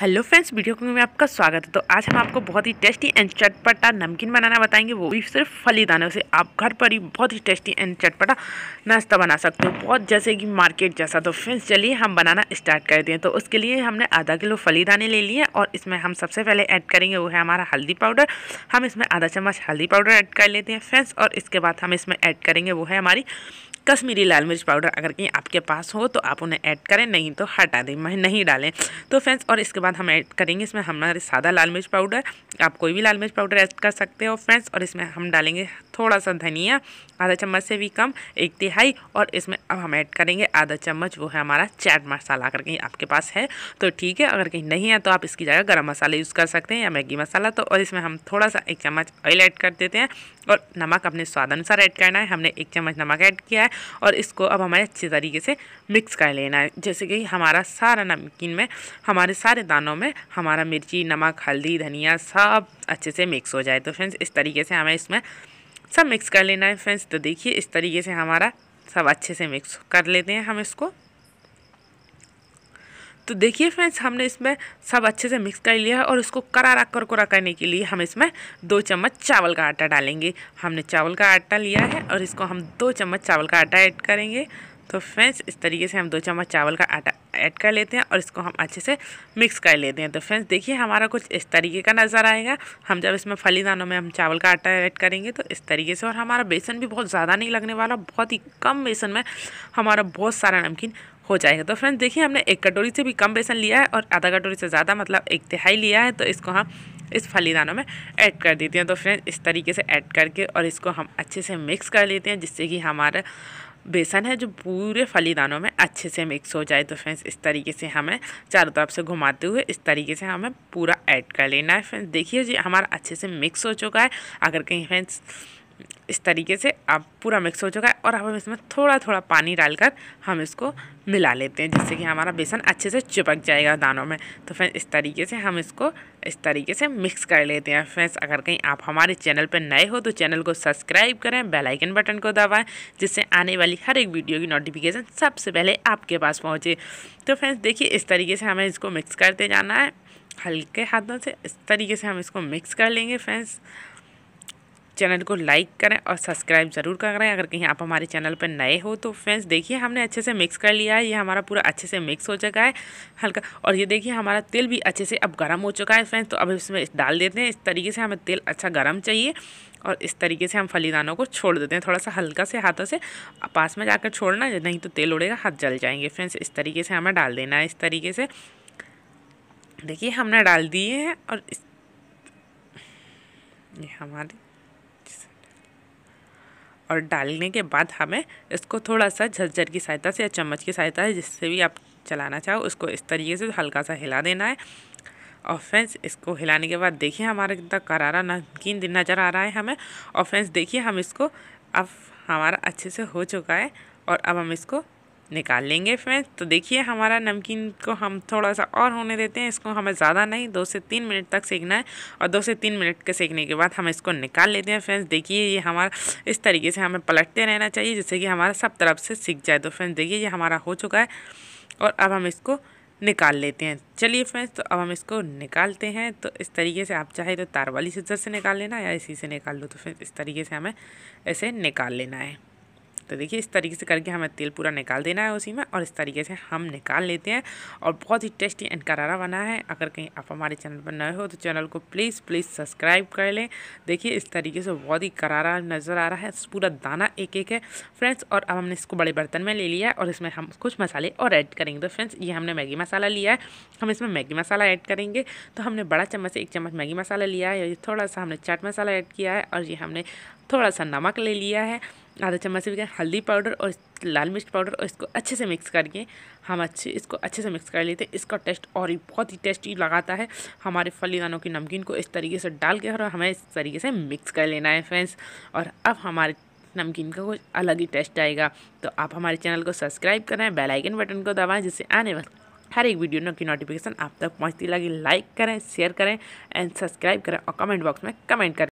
Hello friends, video में आपका स्वागत है। तो आज हम आपको बहुत ही टेस्टी एंड चटपटा नमकीन बनाना बताएँगे। वो भी सिर्फ़ फली दानों से। आप घर पर ही बहुत ही टेस्टी एंड चटपटा नाश्ता बना सकते हो। बहुत जैसे कि मार्केट जैसा। तो फ्रेंड्स, चलिए हम बनाना स्टार्ट करते हैं। तो उसके लिए हमने आधा किलो फली दाने ले लिए और इसमें हम सबसे पहले ऐड करेंगे, वो है हमारा हल्दी पाउडर। हम इसमें आधा चम्मच हल्दी पाउडर ऐड कर लेते हैं फ्रेंड्स और इसके बाद हम इसमें ऐड करेंगे, वो है हमारी कश्मीरी लाल मिर्च पाउडर अगर कहीं आपके पास हो तो आप उन्हें ऐड करें, नहीं तो हटा दें मैं नहीं डालें। तो फ्रेंड्स, और इसके बाद हम ऐड करेंगे इसमें हमारे सादा लाल मिर्च पाउडर। आप कोई भी लाल मिर्च पाउडर ऐड कर सकते हो, फ्रेंड्स, और इसमें हम डालेंगे थोड़ा सा धनिया, आधा चम्मच से भी कम, एक तिहाई, और इसमें अब हम ऐड करेंगे आधा चम्मच, वो है हमारा चाट मसाला, अगर कहीं आपके पास है। तो ठीक है, अगर कहीं नहीं है तो आप इसकी जगह गर्म मसाला यूज़ कर सकते हैं या मैगी मसाला तो और इसमें हम थोड़ा सा एक चम्मच ऑयल ऐड कर देते हैं, और नमक अपने स्वाद अनुसार ऐड करना है। हमने एक चम्मच नमक ऐड किया है, और इसको अब हमें अच्छे तरीके से मिक्स कर लेना है। जैसे कि हमारा सारा नमकीन में, हमारे सारे दानों में हमारा मिर्ची, नमक, हल्दी, धनिया सब अच्छे से मिक्स हो जाए। तो फ्रेंड्स इस तरीके से हमें इसमें सब मिक्स कर लेना है फ्रेंड्स तो देखिए, इस तरीके से हमारा सब अच्छे से मिक्स कर लेते हैं हम इसको। तो देखिए फ्रेंड्स हमने इसमें सब अच्छे से मिक्स कर लिया है और इसको करारा करकुरा करने के लिए हम इसमें दो चम्मच चावल का आटा डालेंगे। हमने चावल का आटा लिया है और इसको हम दो चम्मच चावल का आटा ऐड करेंगे। तो फ्रेंड्स, इस तरीके से हम दो चम्मच चावल का आटा ऐड कर लेते हैं और इसको हम अच्छे से मिक्स कर लेते हैं। तो फ्रेंड्स, देखिए हमारा कुछ इस तरीके का नज़र आएगा। हम जब इसमें फली दानों में हम चावल का आटा ऐड करेंगे तो इस तरीके से और हमारा बेसन भी बहुत ज़्यादा नहीं लगने वाला, बहुत ही कम बेसन में हमारा बहुत सारा नमकीन हो जाएगा। तो फ्रेंड्स, देखिए हमने एक कटोरी से भी कम बेसन लिया है और आधा कटोरी से ज़्यादा मतलब एक तिहाई लिया है तो इसको हम इस फली दानों में ऐड कर देते हैं। तो फ्रेंड्स, इस तरीके से ऐड करके और इसको हम अच्छे से मिक्स कर लेते हैं, जिससे कि हमारा बेसन है जो पूरे फलीदानों में अच्छे से मिक्स हो जाए। तो फ्रेंड्स इस तरीके से हमें चारों तरफ़ से घुमाते हुए इस तरीके से हमें पूरा ऐड कर लेना है। फ्रेंड्स देखिए जी, हमारा अच्छे से मिक्स हो चुका है। अगर कहीं फ्रेंड्स इस तरीके से अब पूरा मिक्स हो चुका है और अब हम इसमें थोड़ा थोड़ा पानी डालकर हम इसको मिला लेते हैं, जिससे कि हमारा बेसन अच्छे से चिपक जाएगा दानों में। तो फ्रेंड्स, इस तरीके से हम इसको, इस तरीके से मिक्स कर लेते हैं। फ्रेंड्स, अगर कहीं आप हमारे चैनल पर नए हो तो चैनल को सब्सक्राइब करें, बेल आइकन बटन को दबाएँ, जिससे आने वाली हर एक वीडियो की नोटिफिकेशन सबसे पहले आपके पास पहुँचे। तो फ्रेंड्स, देखिए, इस तरीके से हमें इसको मिक्स करते जाना है। हल्के हाथों से इस तरीके से हम इसको मिक्स कर लेंगे, फ्रेंड्स। चैनल को लाइक करें और सब्सक्राइब ज़रूर करें अगर कहीं आप हमारे चैनल पर नए हो तो फ्रेंड्स, देखिए हमने अच्छे से मिक्स कर लिया है। ये हमारा पूरा अच्छे से मिक्स हो चुका है, हल्का। और ये देखिए हमारा तेल भी अच्छे से अब गर्म हो चुका है फ्रेंड्स तो अब इसमें डाल देते हैं। इस तरीके से हमें तेल अच्छा गर्म चाहिए और इस तरीके से हम फलीदानों को छोड़ देते हैं। थोड़ा सा हल्का से हाथों से पास में जाकर छोड़ना, नहीं तो तेल उड़ेगा, हाथ जल जाएँगे। फ्रेंड्स, इस तरीके से हमें डाल देना है, इस तरीके से। देखिए हमने डाल दिए हैं और इस ये हमारे और डालने के बाद हमें इसको थोड़ा सा झज्जर की सहायता से या चम्मच की सहायता से जिससे भी आप चलाना चाहो, उसको इस तरीके से हल्का सा हिला देना है। और फ्रेंड्स, इसको हिलाने के बाद देखिए हमारा कितना करारा नमकीन दिन नज़र आ रहा है हमें। और फ्रेंड्स, देखिए हम इसको, अब हमारा अच्छे से हो चुका है और अब हम इसको निकाल लेंगे फ्रेंड्स। तो देखिए, हमारा नमकीन को हम थोड़ा सा और होने देते हैं। इसको हमें ज़्यादा नहीं, दो से तीन मिनट तक सेकना है और दो से तीन मिनट के सेकने के बाद हम इसको निकाल लेते हैं फ्रेंड्स। देखिए, ये हमारा, इस तरीके से हमें पलटते रहना चाहिए जिससे कि हमारा सब तरफ़ से सीख जाए। तो फ्रेंड्स, देखिए, ये हमारा हो चुका है और अब हम इसको निकाल लेते हैं। चलिए फ्रेंड्स तो अब हम इसको निकालते हैं। तो इस तरीके से आप चाहे तो तार वाली सिज्जर से निकाल लेना या इसी से निकाल लो। तो फिर इस तरीके से हमें ऐसे निकाल लेना है। तो देखिए, इस तरीके से करके हमें तेल पूरा निकाल देना है उसी में और इस तरीके से हम निकाल लेते हैं और बहुत ही टेस्टी एंड करारा बना है। अगर कहीं आप हमारे चैनल पर नए हो तो चैनल को प्लीज़ प्लीज़ सब्सक्राइब कर लें। देखिए, इस तरीके से बहुत ही करारा नज़र आ रहा है। पूरा दाना एक एक है। फ्रेंड्स, और अब हमने इसको बड़े बर्तन में ले लिया है और इसमें हम कुछ मसाले और ऐड करेंगे। तो फ्रेंड्स, ये हमने मैगी मसाला लिया है। हम इसमें मैगी मसाला ऐड करेंगे। तो हमने बड़ा चम्मच से एक चम्मच मैगी मसाला लिया है। ये थोड़ा सा हमने चाट मसाला ऐड किया है और ये हमने थोड़ा सा नमक ले लिया है। आधा चम्मच से भी हल्दी पाउडर और लाल मिर्च पाउडर और इसको अच्छे से मिक्स करके हम अच्छे, इसको अच्छे से मिक्स कर लेते हैं। इसका टेस्ट और ही बहुत ही टेस्टी लगाता है। हमारे फली दानों की नमकीन को इस तरीके से डाल के और हमें इस तरीके से मिक्स कर लेना है फ्रेंड्स। और अब हमारे नमकीन का कुछ अलग ही टेस्ट आएगा। तो आप हमारे चैनल को सब्सक्राइब करें, बेल आइकन बटन को दबाएँ, जिससे आने वाले हर एक वीडियो की नोटिफिकेशन आप तक पहुँचती लगी। लाइक करें, शेयर करें एंड सब्सक्राइब करें और कमेंट बॉक्स में कमेंट करें।